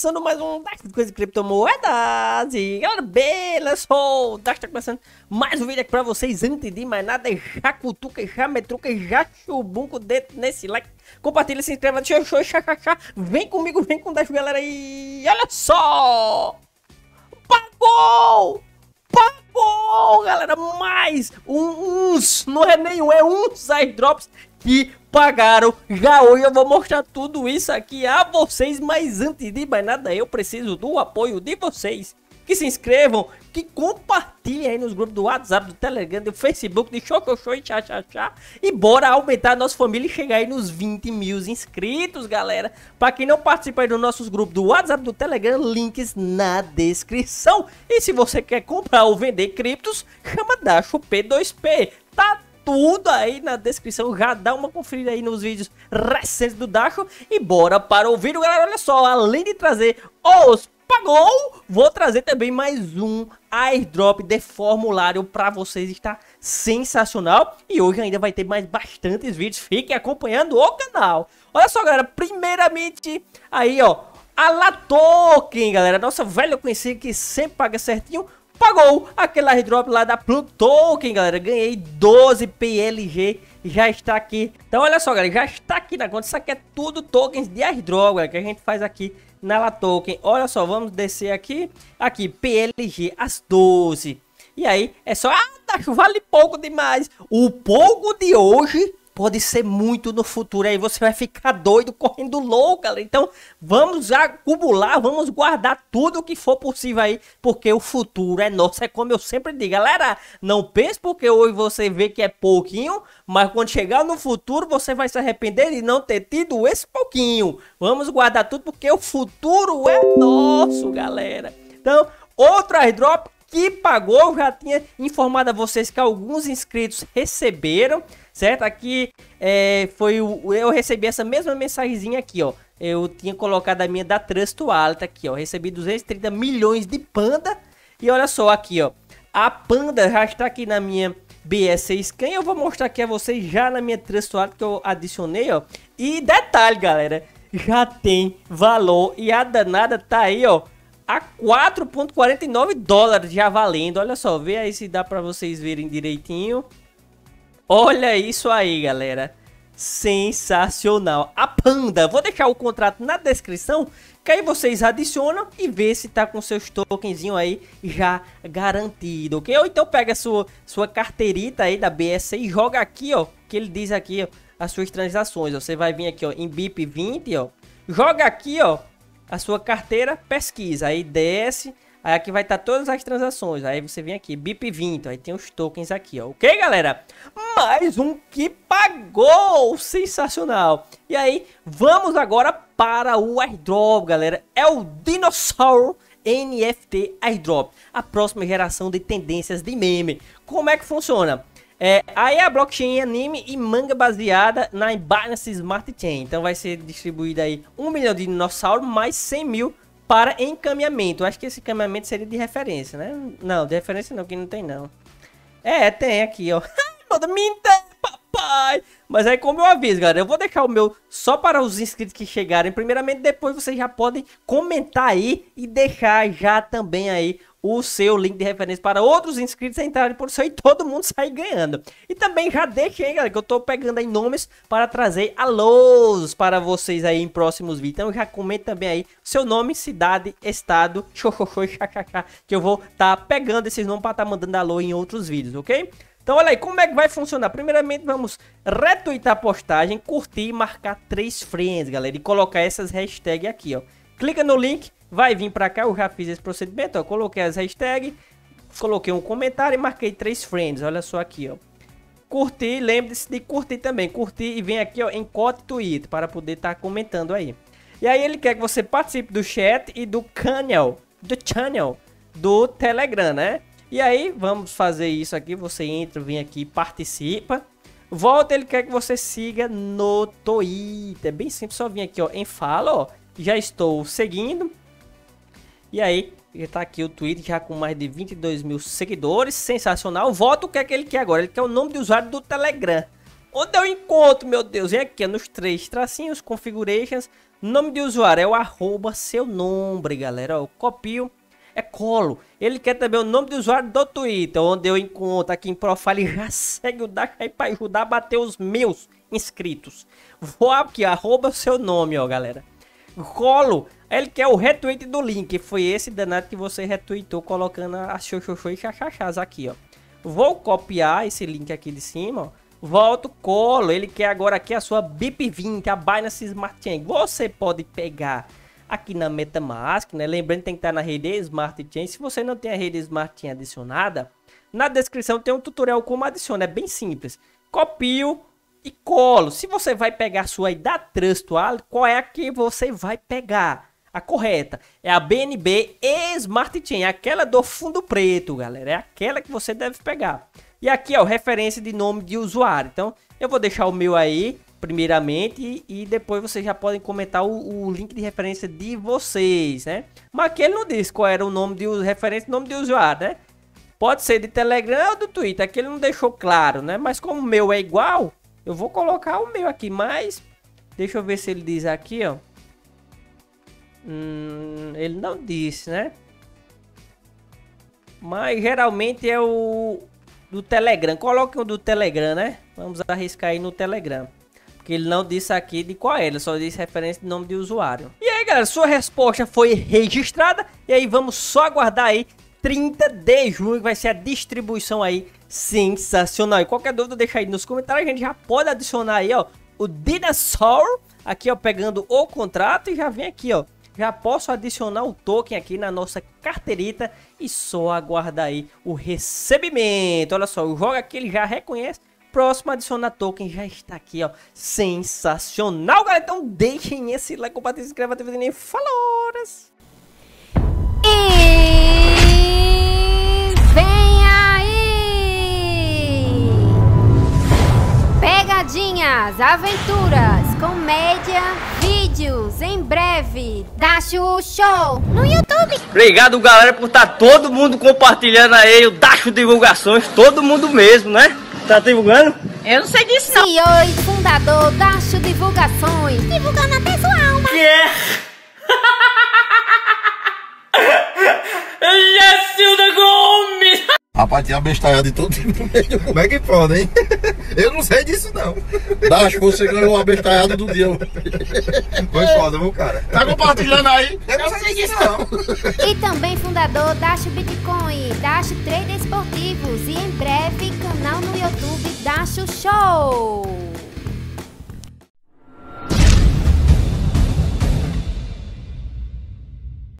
começando mais um de coisa de criptomoedas. E galera, beleza? O Dash tá começando mais um vídeo aqui pra vocês. Antes de mais nada, já cutuca, já metruca, já chubunca o dedo nesse like Compartilha, se inscreva, deixa show, xa Vem comigo, vem com o Dash, galera E olha só! Pagou! Galera, mais uns, não é nenhum, é uns airdrops que pagaram. Já hoje eu vou mostrar tudo isso aqui a vocês, mas antes de mais nada eu preciso do apoio de vocês. Que se inscrevam, que compartilhem aí nos grupos do WhatsApp, do Telegram, do Facebook, de Show Show e Tchá Tchá Tchá. E bora aumentar a nossa família e chegar aí nos 20 mil inscritos, galera. Para quem não participa aí dos nossos grupos do WhatsApp, do Telegram, links na descrição. E se você quer comprar ou vender criptos, chama Dacho P2P. Tá tudo aí na descrição. Já dá uma conferida aí nos vídeos recentes do Dacho. E bora para o vídeo, galera. Olha só, além de trazer os pagou, vou trazer também mais um airdrop de formulário para vocês. Está sensacional. E hoje ainda vai ter mais bastantes vídeos. Fiquem acompanhando o canal. Olha só, galera. Primeiramente, aí, ó. A La Token, galera. Nossa velha conhecida que sempre paga certinho pagou aquele airdrop lá da Plug Token, galera. Ganhei 12 PLG já está aqui. Então, olha só, galera, já está aqui na conta. Isso aqui é tudo tokens de airdrop, galera, que a gente faz aqui na La Token. Olha só, vamos descer aqui. Aqui, PLG, as 12. E aí, é só... Ah, tá, vale pouco demais. O pouco de hoje pode ser muito no futuro. Aí você vai ficar doido, correndo louco, galera. Então, vamos acumular, vamos guardar tudo o que for possível aí, porque o futuro é nosso. É como eu sempre digo, galera, não pense porque hoje você vê que é pouquinho, mas quando chegar no futuro você vai se arrepender de não ter tido esse pouquinho. Vamos guardar tudo porque o futuro é nosso, galera. Então, outro airdrop que pagou, já tinha informado a vocês que alguns inscritos receberam certo? Aqui é, foi o, eu recebi essa mesma mensagenzinha aqui, ó. Eu tinha colocado a minha da Trust Wallet aqui, ó. Recebi 230 milhões de Panda. E olha só aqui, ó. A Panda já está aqui na minha BS6 Scan. Eu vou mostrar aqui a vocês já na minha Trust Wallet que eu adicionei, ó. E detalhe, galera. Já tem valor. E a danada tá aí, ó. A 4.49 dólares já valendo. Olha só, vê aí se dá para vocês verem direitinho. Olha isso aí, galera. Sensacional. A Panda, vou deixar o contrato na descrição, que aí vocês adicionam e vê se tá com seus tokenzinho aí já garantido, ok? Ou então pega sua, sua carteirita aí da BS e joga aqui, ó, que ele diz aqui, ó, as suas transações. Você vai vir aqui, ó, em BIP 20, ó, joga aqui, ó, a sua carteira, pesquisa, aí desce Aí aqui vai estar tá todas as transações. Aí você vem aqui, BIP20. Aí tem os tokens aqui, ó. Ok, galera? Mais um que pagou! Sensacional! E aí, vamos agora para o airdrop, galera. É o Dinossauro NFT Airdrop. A próxima geração de tendências de meme. Como é que funciona? É, aí a blockchain anime e manga baseada na Binance Smart Chain. Então vai ser distribuída aí 1 milhão de dinossauros mais 100 mil para encaminhamento. Acho que esse encaminhamento seria de referência, né? Não, de referência não, que não tem não. É, tem aqui, ó. Manda minta, papai. Mas aí como eu aviso, galera, eu vou deixar o meu só para os inscritos que chegarem. Primeiramente, depois vocês já podem comentar aí e deixar já também aí o seu link de referência para outros inscritos entrarem por seu e todo mundo sair ganhando. E também já deixei, galera, que eu tô pegando aí nomes para trazer alôs para vocês aí em próximos vídeos. Então já comenta também aí seu nome, cidade, estado, xoxoxô, xaxaxá, que eu vou tá pegando esses nomes para tá mandando alô em outros vídeos, ok? Então olha aí, como é que vai funcionar? Primeiramente vamos retweetar a postagem, curtir e marcar três friends, galera, e colocar essas hashtags aqui, ó. Clica no link vai vir para cá, eu já fiz esse procedimento, ó, coloquei as hashtags, coloquei um comentário e marquei três friends, olha só aqui, ó. Curtir, lembre-se de curtir também, curtir e vem aqui, ó, em cote Twitter, para poder estar tá comentando aí. E aí ele quer que você participe do chat e do canal, do channel, do Telegram, né? E aí, vamos fazer isso aqui, você entra, vem aqui, participa. Volta, ele quer que você siga no Twitter, bem simples, só vir aqui, ó, em fala, ó. Já estou seguindo, e aí, já tá aqui o tweet já com mais de 22 mil seguidores. Sensacional. Voto o que é que ele quer agora. Ele quer o nome de usuário do Telegram. Onde eu encontro, meu Deus? Vem aqui, nos três tracinhos, configurations, nome de usuário, é o arroba seu nome, galera. Eu copio, é colo. Ele quer também o nome de usuário do Twitter, onde eu encontro aqui em profile, já segue o Dash aí pra ajudar a bater os meus inscritos. Vou aqui, arroba seu nome, ó, galera. Colo, ele quer o retweet do link, foi esse danado que você retweetou colocando a xoxoxô e chachachás aqui, ó. Vou copiar esse link aqui de cima, ó volta o colo. Ele quer agora aqui a sua BIP20, a Binance Smart Chain. Você pode pegar aqui na MetaMask, né? Lembrando que tem que estar na rede Smart Chain. Se você não tem a rede Smart Chain adicionada, na descrição tem um tutorial como adiciona. É bem simples. Copio e colo. Se você vai pegar sua da Trust Wallet, qual é a que você vai pegar? A correta é a BNB Smart Chain, aquela do fundo preto, galera. É aquela que você deve pegar. E aqui, ó, referência de nome de usuário. Então, eu vou deixar o meu aí, primeiramente, e, depois vocês já podem comentar o, o, link de referência de vocês, né? Mas aqui ele não disse qual era o nome de referência de nome de usuário, né? Pode ser de Telegram ou do Twitter, aqui ele não deixou claro, né? Mas como o meu é igual, eu vou colocar o meu aqui, mas... Deixa eu ver se ele diz aqui, ó. Hum, ele não disse, né? Mas geralmente é o, do Telegram. Coloque o do Telegram, né? Vamos arriscar aí no Telegram. Ele não disse aqui de qual é, ele só disse referência de nome de usuário. E aí, galera, sua resposta foi registrada. E aí, vamos só aguardar aí 30 de junho, que vai ser a distribuição aí sensacional. E qualquer dúvida, deixa aí nos comentários. A gente já pode adicionar aí, ó, o Dinosaur. Aqui, ó, pegando o contrato e já vem aqui, ó já posso adicionar o token aqui na nossa carteirita e só aguardar aí o recebimento. Olha só, o jogo aqui ele já reconhece. Próximo adicionar token já está aqui, ó. Sensacional, galera. Então deixem esse like, compartilhem, se inscreva, ativem nem falou. E vem aí! Pegadinhas, aventuras, comédia, vídeos em breve da Dacho Show no YouTube. Obrigado, galera, por estar tá todo mundo compartilhando aí o Dacho Divulgações, todo mundo mesmo, né? Tá divulgando? Eu não sei disso não. CEO e fundador Dacho Divulgações, divulgando a pessoal, mas... Yeah. Jacilda Gomes! Rapaz, tinha bestalhado de todo tipo. Como é que pode, hein? Eu não sei disso, não. Dacho, você ganhou uma bestalhada do dia. Foi foda, meu cara? Tá compartilhando aí? Eu não sei disso, não. E também fundador Dacho Bitcoin, Dacho Trader Esportivos e em breve canal no YouTube Dacho Show.